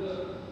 Look.